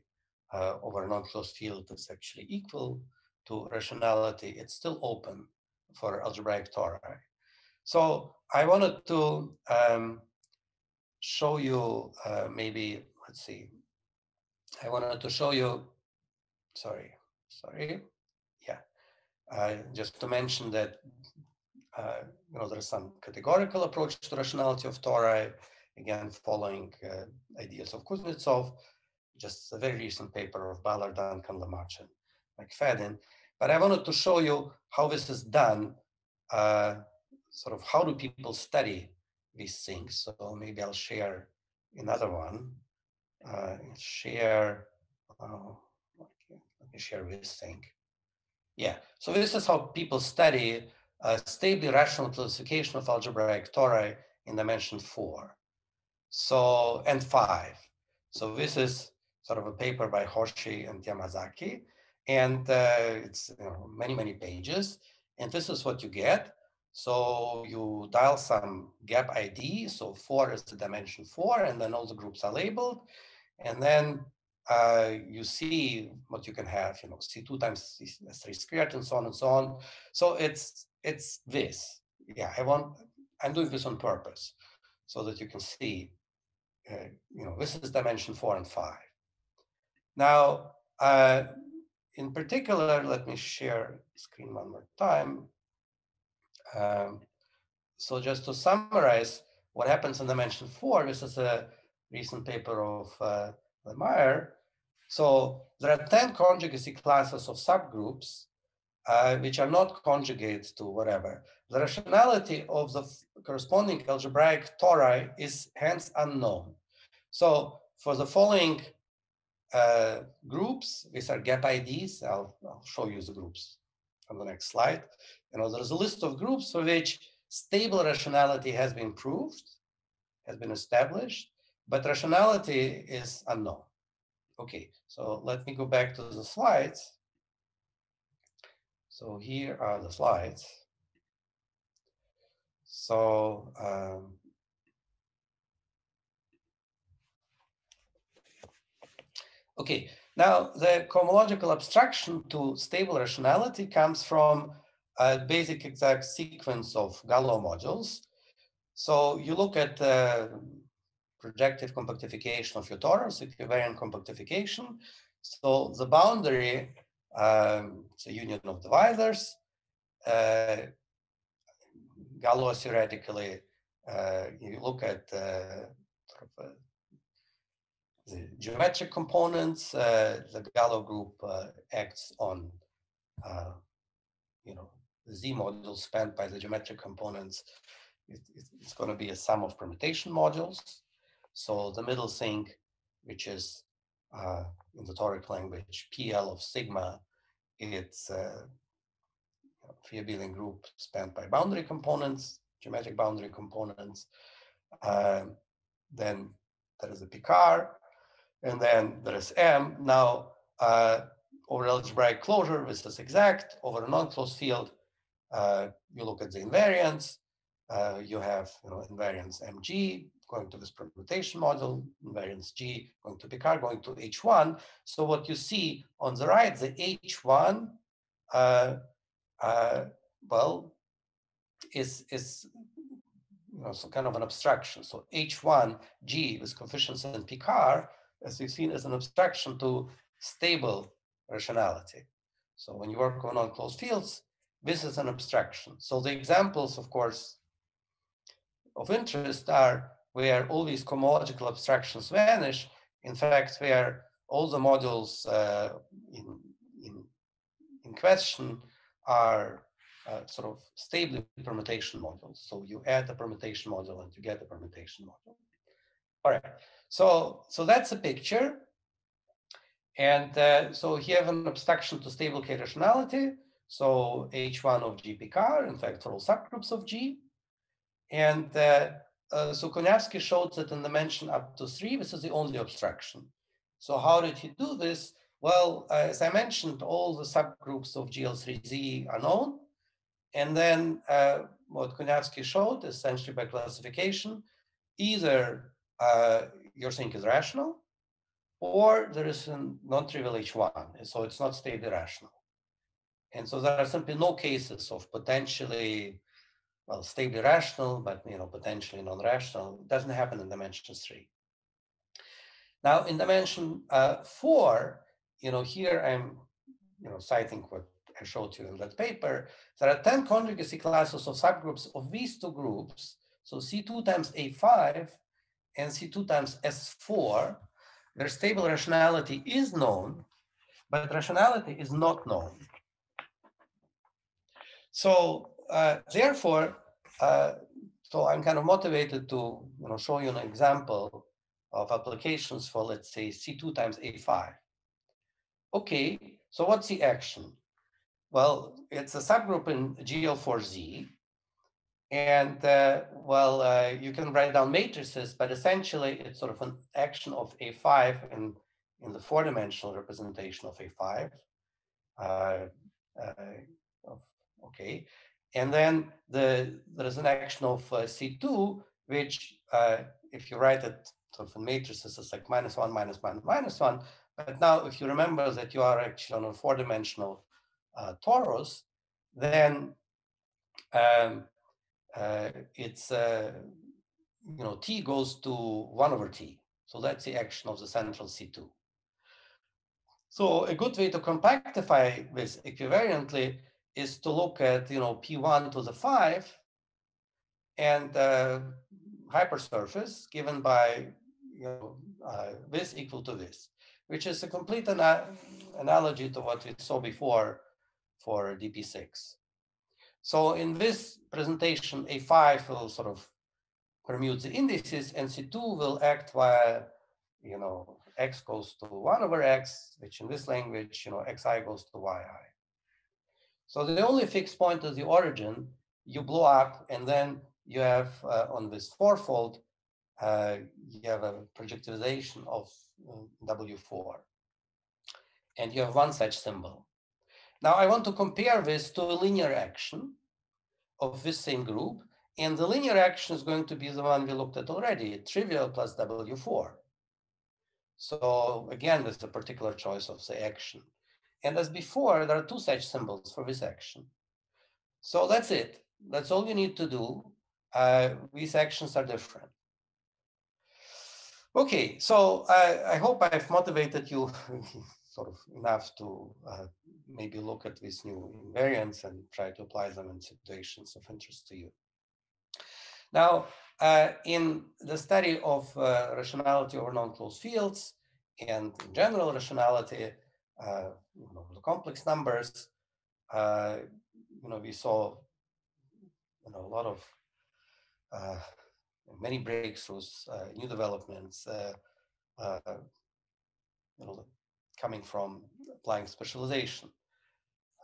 uh, over a non-closed field is actually equal to rationality, it's still open for algebraic tori. So I wanted to um, show you uh, maybe, let's see, I wanted to show you, sorry, sorry, yeah, uh, just to mention that, uh, you know, there's some categorical approach to rationality of tori, again, following uh, ideas of Kuznetsov, just a very recent paper of Ballard, Duncan, LaMarche, and McFaddin. But I wanted to show you how this is done uh, sort of how do people study these things. So maybe I'll share another one. Uh, share, uh, let me share this thing. Yeah, so this is how people study a stably rational classification of algebraic tori in dimension four. So, and five. So this is sort of a paper by Hoshi and Yamasaki. And uh, it's you know, many, many pages. And this is what you get. So you dial some gap ID. So four is the dimension four, and then all the groups are labeled. And then uh, you see what you can have, you know, C2 times C3 squared and so on and so on. So it's it's this. Yeah, I want, I'm doing this on purpose so that you can see, uh, you know, this is dimension four and five. Now, uh, in particular, let me share screen one more time. Um, so just to summarize what happens in dimension four, this is a recent paper of uh, Lemire. So there are 10 conjugacy classes of subgroups uh, which are not conjugate to whatever. The rationality of the corresponding algebraic tori is hence unknown. So for the following uh, groups, these are gap IDs. I'll, I'll show you the groups on the next slide. You know, there's a list of groups for which stable rationality has been proved, has been established, but rationality is unknown. Okay, so let me go back to the slides. So here are the slides. So um, okay, now the cohomological obstruction to stable rationality comes from a basic exact sequence of Galois modules. So you look at the projective compactification of your torus, equivariant compactification. So the boundary, um, a union of divisors. Uh, Galois theoretically, uh, you look at uh, sort of, uh, the geometric components. Uh, the Galois group uh, acts on, you know, the Z module spanned by the geometric components. It, it's going to be a sum of permutation modules. So the middle thing, which is uh, in the toric language, PL of sigma, it's a abelian group spanned by boundary components, geometric boundary components. Uh, then there is a Picard, and then there is M. Now, uh, over algebraic closure, this is exact. Over a non-closed field, uh, you look at the invariance. Uh, you have you know, mg going to this permutation model, invariance g going to Picard, going to h1. So what you see on the right, the h1, uh, uh, well, is is you know some kind of an obstruction. So h1 g with coefficients in Picard, as we've seen, is an obstruction to stable rationality. So when you work on unclosed fields, this is an obstruction. So the examples, of course, of interest are where all these cohomological obstructions vanish. In fact, where all the modules uh, in, in, in question are uh, sort of stable permutation modules. So you add the permutation module and you get the permutation module. All right, so, so that's a picture. And uh, so here have an obstruction to stable K rationality. So H1 of G in fact, all subgroups of G. And uh, so Kunyavskii showed that in dimension up to three, this is the only obstruction. So how did he do this? Well, uh, as I mentioned, all the subgroups of GL3Z are known. And then uh, what Kunyavskii showed, essentially by classification, either uh, your thing is rational, or there is a non-trivial H1, so it's not stably rational. And so there are simply no cases of potentially, well, stably rational, but you know, potentially non-rational. It doesn't happen in dimension three. Now, in dimension uh, four, you know, here I'm, you know, citing what I showed you in that paper. There are 10 conjugacy classes of subgroups of these two groups. So C2 times A5 and C2 times S4, their stable rationality is known, but rationality is not known. So uh, therefore, uh, so I'm kind of motivated to you know show you an example of applications for let's say C2 times A5. Okay, so what's the action? Well, it's a subgroup in GL4Z. And uh, well, uh, you can write down matrices, but essentially it's sort of an action of A5 in, in the four-dimensional representation of A5. Uh, uh okay. And then the there is an action of uh, C2, which uh, if you write it sort of in matrices, it's like minus one, minus one, minus one. But now if you remember that you are actually on a four-dimensional uh, torus, then um, uh, it's, uh, you know, T goes to one over T. So that's the action of the central C2. So a good way to compactify this equivariantly is to look at, you know, P1 to the 5 and uh, hypersurface given by, you know, uh, this equal to this, which is a complete ana analogy to what we saw before for DP6. So in this presentation, A5 will sort of permute the indices and C2 will act via, you know, x goes to 1 over x, which in this language, you know, xi goes to yi. So the only fixed point is the origin. You blow up, and then you have uh, on this fourfold, uh, you have a projectivization of uh, W4. and you have one such symbol. Now I want to compare this to a linear action of this same group, and the linear action is going to be the one we looked at already, trivial plus W4. So again, there's a particular choice of the action. And as before, there are two such symbols for this action. So that's it. That's all you need to do. Uh, these actions are different. Okay, so I, I hope I've motivated you [laughs] sort of enough to uh, maybe look at these new invariants and try to apply them in situations of interest to you. Now, uh, in the study of uh, rationality over non-closed fields and general rationality, uh, you know, the complex numbers, uh, you know, we saw you know, a lot of uh, many breakthroughs, uh, new developments, you know, coming from applying specialization,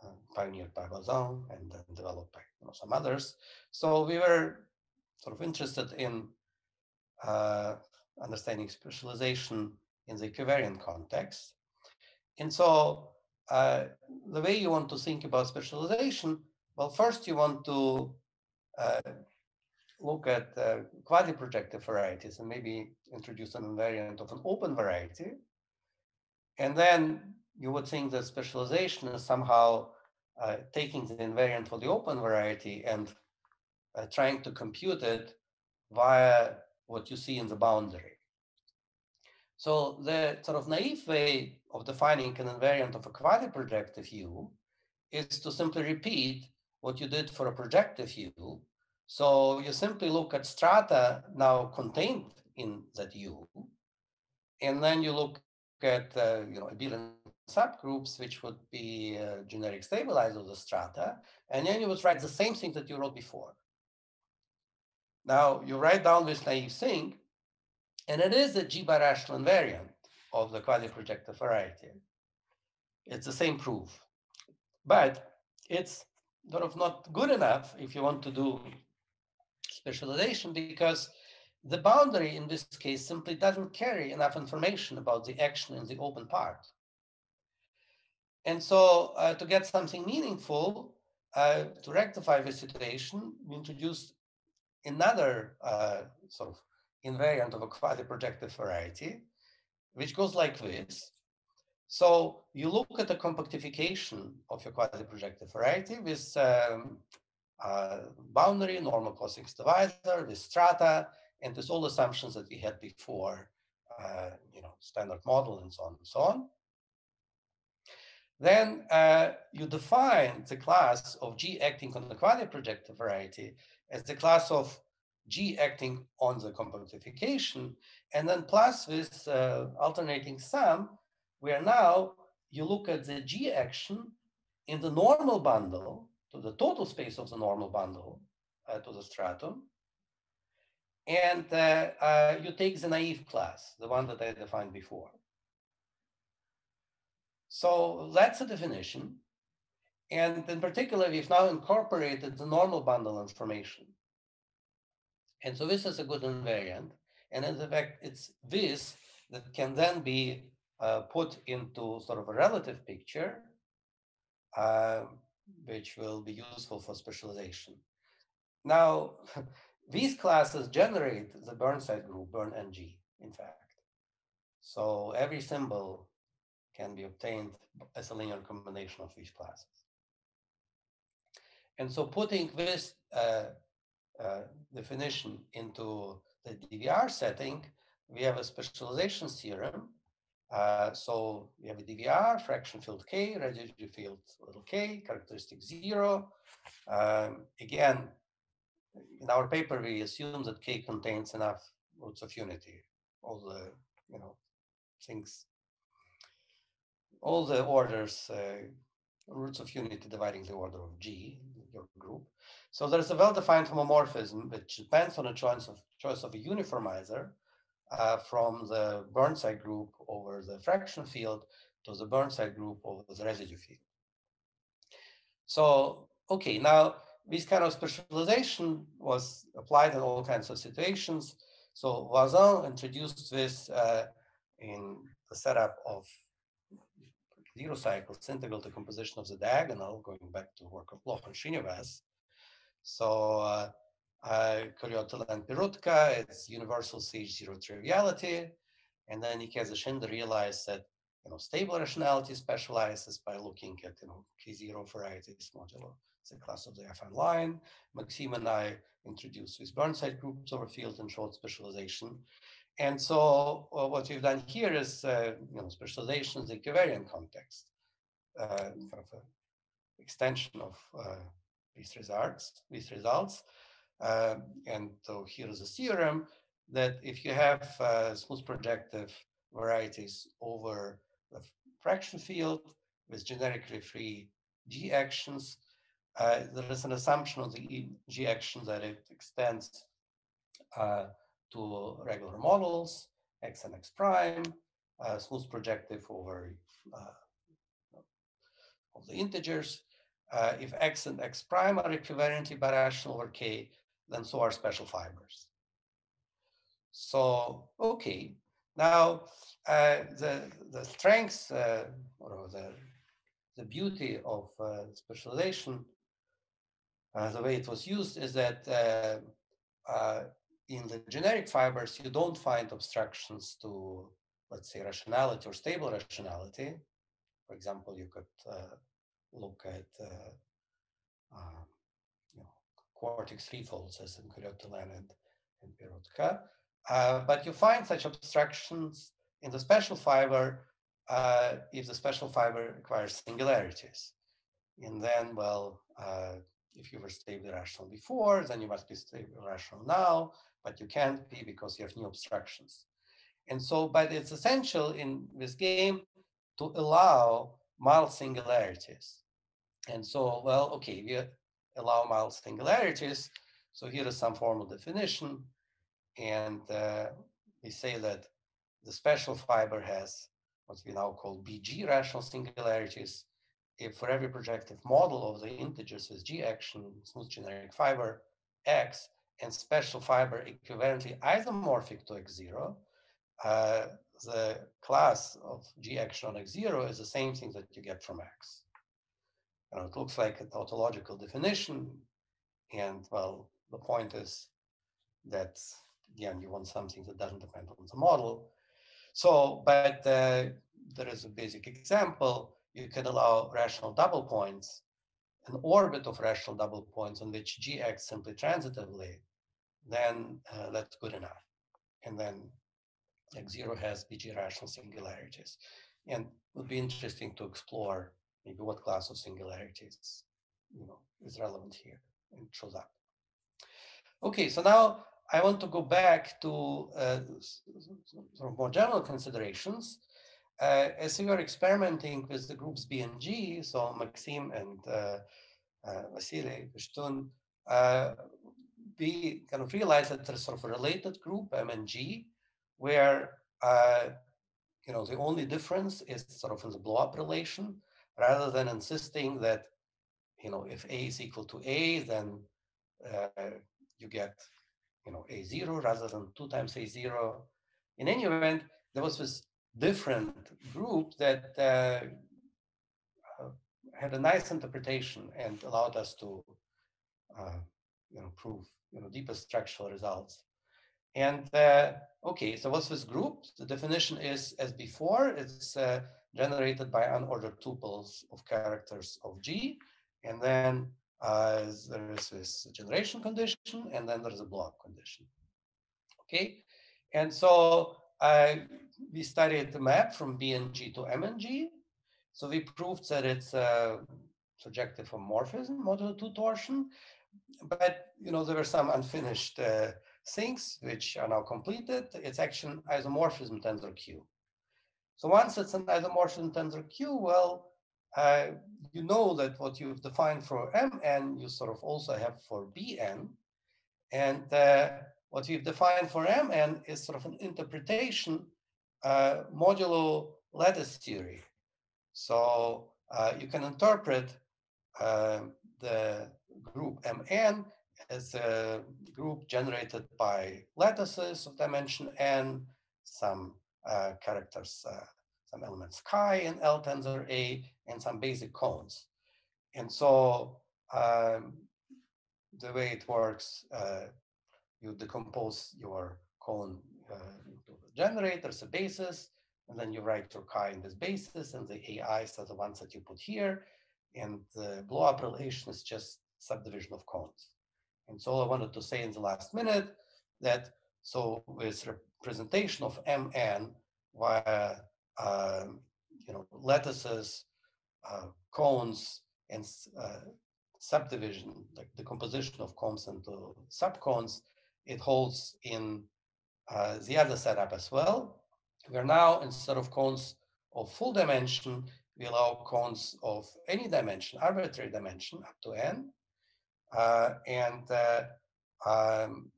uh, pioneered by Voisin and then developed by you know, some others. So we were sort of interested in uh, understanding specialization in the equivariant context. And so uh, the way you want to think about specialization, well, first you want to uh, look at uh, quasi-projective varieties and maybe introduce an invariant of an open variety and then you would think that specialization is somehow uh, taking the invariant for the open variety and uh, trying to compute it via what you see in the boundary. So the sort of naive way of defining an invariant of a quasi-projective U is to simply repeat what you did for a projective U. So you simply look at strata now contained in that U, and then you look at uh, you know abelian subgroups, which would be uh, generic stabilizers of the strata, and then you would write the same thing that you wrote before. Now you write down this naive thing, and it is a G birational invariant of the quasi-projective variety. It's the same proof, but it's sort of not good enough if you want to do specialization because the boundary in this case simply doesn't carry enough information about the action in the open part. And so uh, to get something meaningful, uh, to rectify the situation, we introduced another uh, sort of invariant of a quasi-projective variety, which goes like this. So you look at the compactification of your quasi-projective variety with um, boundary, normal crossing divisor, with strata, and with all assumptions that we had before, uh, you know, standard model and so on and so on. Then uh, you define the class of G acting on the quasi-projective variety as the class of G acting on the compactification, and then plus this uh, alternating sum, where now you look at the G action in the normal bundle, to the total space of the normal bundle, uh, to the stratum, and uh, uh, you take the naive class, the one that I defined before. So that's a definition. And in particular, we've now incorporated the normal bundle information. And so this is a good invariant. And in fact, it's this that can then be uh, put into sort of a relative picture, uh, which will be useful for specialization. Now, [laughs] These classes generate the Burnside group, Burn NG, in fact. So every symbol can be obtained as a linear combination of these classes. And so putting this uh, definition into the DVR setting, we have a specialization theorem. Uh, so we have a DVR, fraction field K, residue field little k, characteristic zero. Um, again, in our paper, we assume that K contains enough roots of unity, all the, you know, things, all the orders, uh, roots of unity dividing the order of G, your group. So there's a well-defined homomorphism which depends on a choice of choice of a uniformizer uh, from the Burnside group over the fraction field to the Burnside group over the residue field. So, okay, now this kind of specialization was applied in all kinds of situations. So Voisin introduced this uh, in the setup of zero cycles integral to composition of the diagonal, going back to work of Bloch and. So uh, uh, and Pirutka, it's universal CH0 triviality. And then Nicaise realized that you know, stable rationality specializes by looking at you know K0 varieties modulo the class of the affine line. Maxim and I introduced with Burnside groups over field and short specialization. And so uh, what we've done here is uh, you know specialization in the covariant context, uh, kind of extension of uh, these results. These results, um, and so here is a theorem that if you have uh, smooth projective varieties over the fraction field with generically free g actions, uh, there is an assumption of the g action that it extends uh, to regular models, x and x prime, uh, smooth projective over uh, of the integers. Uh, if x and x prime are equivalently birational over k, then so are special fibers. So, okay, now uh, the, the strengths uh, or the, the beauty of uh, specialization, the way it was used is that in the generic fibers, you don't find obstructions to, let's say, rationality or stable rationality. For example, you could look at quartic threefolds as in Colliot-Thélène and, and Pirutka. Uh, but you find such obstructions in the special fiber uh, if the special fiber requires singularities. And then, well, uh, if you were stably rational before, then you must be stably rational now, but you can't be because you have new obstructions. And so, but it's essential in this game to allow mild singularities. And so, well, okay, we allow mild singularities. So here is some formal definition. And uh, we say that the special fiber has what we now call BG rational singularities. If for every projective model of the integers with G action, smooth generic fiber X, and special fiber equivalently isomorphic to X0, uh, the class of G action on X0 is the same thing that you get from X. Know, it looks like a tautological definition. And well, the point is that again, you want something that doesn't depend on the model. So, but uh, there is a basic example. You can allow rational double points, an orbit of rational double points on which g acts simply transitively, then uh, that's good enough. And then x0 has BG rational singularities. And it would be interesting to explore maybe what class of singularities you know is relevant here and shows up. Okay, so now I want to go back to uh, sort of more general considerations. Uh, as we are experimenting with the groups B and G, so Maxim and uh, uh, Vasily Pestun, uh, we kind of realized that there's sort of a related group, M and G, where uh, you know the only difference is sort of in the blow-up relation rather than insisting that, you know, if A is equal to A, then uh, you get, you know, A0 rather than two times A0. In any event, there was this different group that uh, uh, had a nice interpretation and allowed us to, uh, you know, prove, you know, deeper structural results. And uh, okay, so what's this group? The definition is as before, it's uh, generated by unordered tuples of characters of G. And then uh, there is this generation condition, and then there's a block condition. Okay, and so uh, we studied the map from BNG to M and G. So we proved that it's a surjective homomorphism modulo 2 torsion. But you know there were some unfinished uh, things which are now completed. It's actually isomorphism tensor Q. So once it's an isomorphism tensor Q, well, uh, you know that what you've defined for Mn, you sort of also have for Bn. And uh, what we've defined for Mn is sort of an interpretation uh, modulo lattice theory. So uh, you can interpret uh, the group Mn as a group generated by lattices of dimension n, some uh, characters, uh, some elements chi in L tensor A, and some basic cones. And so um, the way it works, uh, you decompose your cone uh, into generators, a basis, and then you write your chi in this basis, and the AIs are the ones that you put here, and the blow-up relation is just subdivision of cones. And so I wanted to say in the last minute that so with representation of MN via um, you know lattices, uh, cones, and uh, subdivision, like the composition of cones into subcones, it holds in uh, the other setup as well. We're now, instead of cones of full dimension, we allow cones of any dimension, arbitrary dimension up to n. Uh, and uh, um,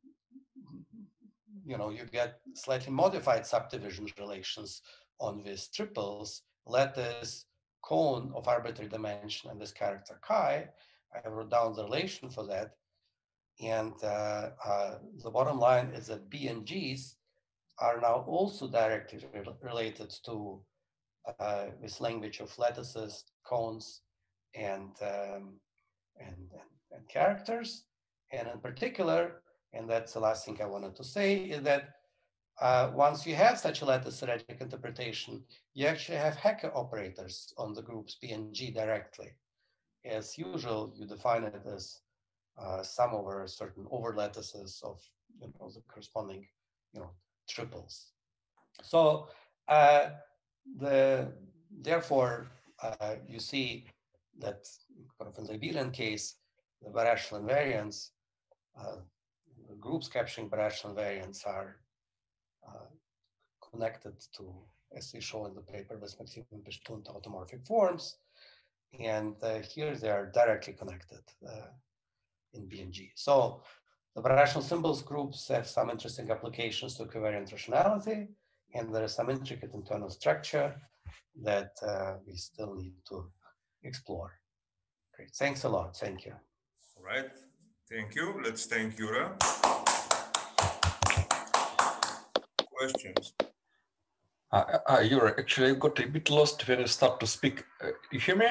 you know, you get slightly modified subdivision relations on these triples, lattice, cone of arbitrary dimension, and this character chi. I wrote down the relation for that. And uh, uh, the bottom line is that B and Gs are now also directly re related to uh, this language of lattices, cones, and, um, and, and, characters. And in particular, and that's the last thing I wanted to say, is that uh, once you have such a lattice theoretic interpretation, you actually have Hecke operators on the groups B and G directly. As usual, you define it as uh, sum over certain over lattices of you know, the corresponding you know, triples. So uh, the therefore uh, you see that kind of in the abelian case, the birational invariants, uh, groups capturing birational invariants are uh, connected to, as we show in the paper, with Maxim Pestun automorphic forms. And uh, here they are directly connected uh, in BNG. So the birational symbols groups have some interesting applications to covariant rationality, and there is some intricate internal structure that uh, we still need to explore. Great, thanks a lot. Thank you. All right, thank you. Let's thank Yura. Questions? Uh, uh, Yura, actually, I got a bit lost when you start to speak. Uh, you hear me?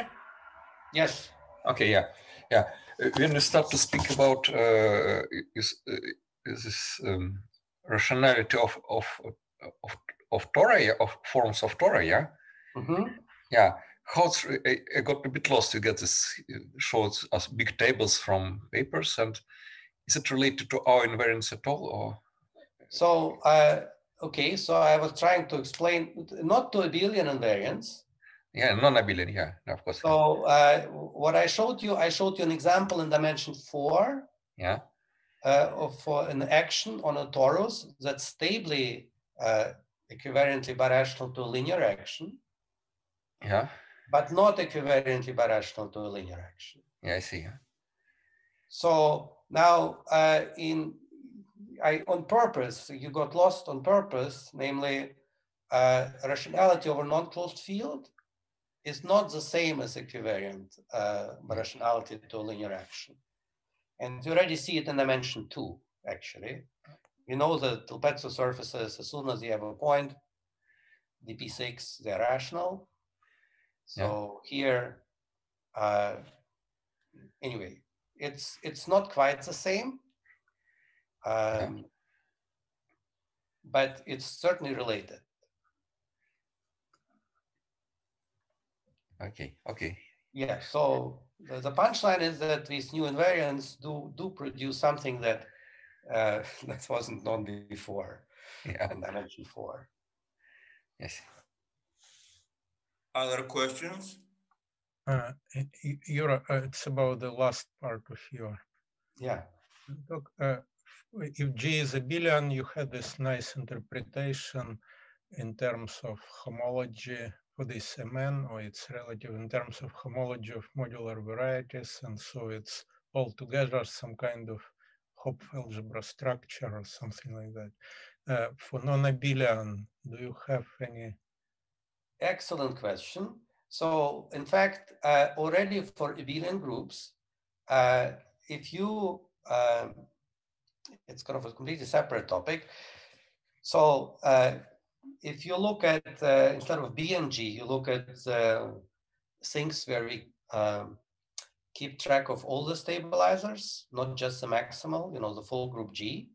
Yes. Okay, yeah, yeah. Uh, when you start to speak about uh, is, uh, is this um, rationality of of of of tori, of forms of tori, yeah, mm-hmm. yeah. How I, I, got a bit lost. You get this shows us big tables from papers, and is it related to our invariance at all, or? So uh, okay, so I was trying to explain not to abelian invariance, yeah, non-abelian, yeah, of course. So uh, what I showed you, I showed you an example in dimension four. Yeah. Uh, for an action on a torus that's stably uh, equivariantly birational to a linear action. Yeah. But not equivariantly birational to a linear action. Yeah, I see. So now uh, in I on purpose, you got lost on purpose, namely uh, rationality over non-closed field is not the same as equivariant uh, rationality to a linear action. And you already see it in dimension two, actually. You know that the del Pezzo surfaces, as soon as you have a point, dp6, they're rational. So yeah. here, uh, anyway, it's it's not quite the same, um, yeah. but it's certainly related. Okay, okay. Yeah, so the, the punchline is that these new invariants do do produce something that uh, [laughs] that wasn't known before yeah. in dimension four. Yes. Other questions? Uh, Yura, uh, it's about the last part of your. Yeah. Look, uh, if G is abelian, you had this nice interpretation in terms of homology for this MN or it's relative in terms of homology of modular varieties. And so it's altogether some kind of Hopf algebra structure or something like that. Uh, for non-abelian, do you have any? Excellent question. So in fact, uh, already for abelian groups, uh, if you, um, it's kind of a completely separate topic. So uh, if you look at uh, instead of B and G, you look at uh, things where we um, keep track of all the stabilizers, not just the maximal, you know, the full group G,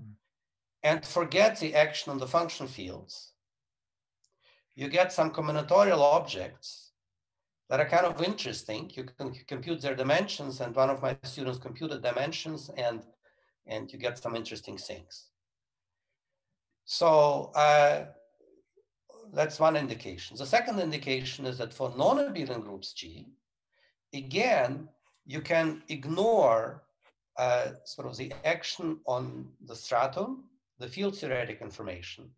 Mm. and forget the action on the function fields. You get some combinatorial objects that are kind of interesting. You can compute their dimensions, and one of my students computed dimensions, and and you get some interesting things. So uh, that's one indication. The second indication is that for non-abelian groups G, again, you can ignore uh, sort of the action on the stratum, the field theoretic information,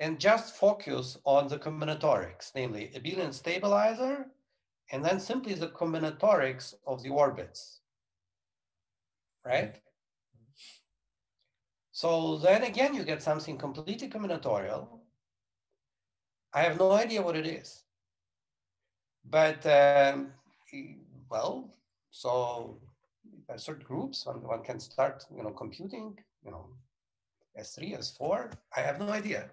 and just focus on the combinatorics, namely abelian stabilizer, and then simply the combinatorics of the orbits, right? So then again, you get something completely combinatorial. I have no idea what it is. But, um, well, so certain groups, one, one can start, you know, computing, you know, S3, S4, I have no idea.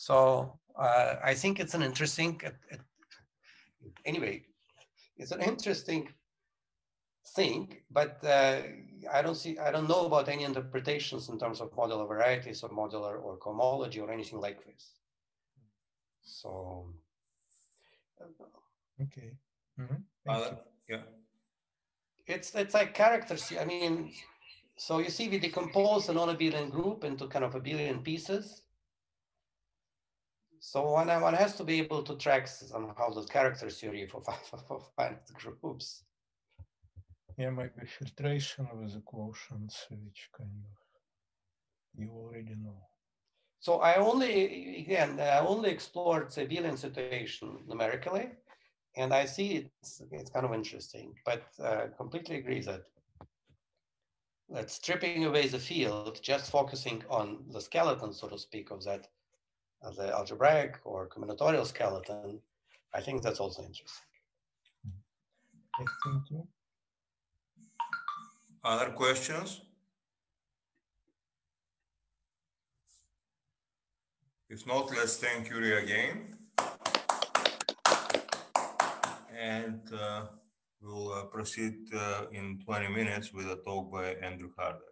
So uh, I think it's an interesting, uh, anyway, it's an interesting thing, but uh, I don't see, I don't know about any interpretations in terms of modular varieties or modular or cohomology or anything like this. So, Okay. Mhm, thank yeah. it's it's like characters. I mean, so you see, we decompose a non-abelian group into kind of abelian pieces. So one one has to be able to track somehow the character theory for [laughs] fi- for finite groups. Yeah, maybe filtration with the quotients, which kind of you already know. So I only again I only explored the abelian situation numerically, and I see it's it's kind of interesting, but uh, completely agree that that stripping away the field, just focusing on the skeleton, so to speak, of that the algebraic or combinatorial skeleton, I think that's also interesting. Yes, thank you. Other questions? If not, let's thank Yuri again. And uh, we'll uh, proceed uh, in 20 minutes with a talk by Andrew Harder.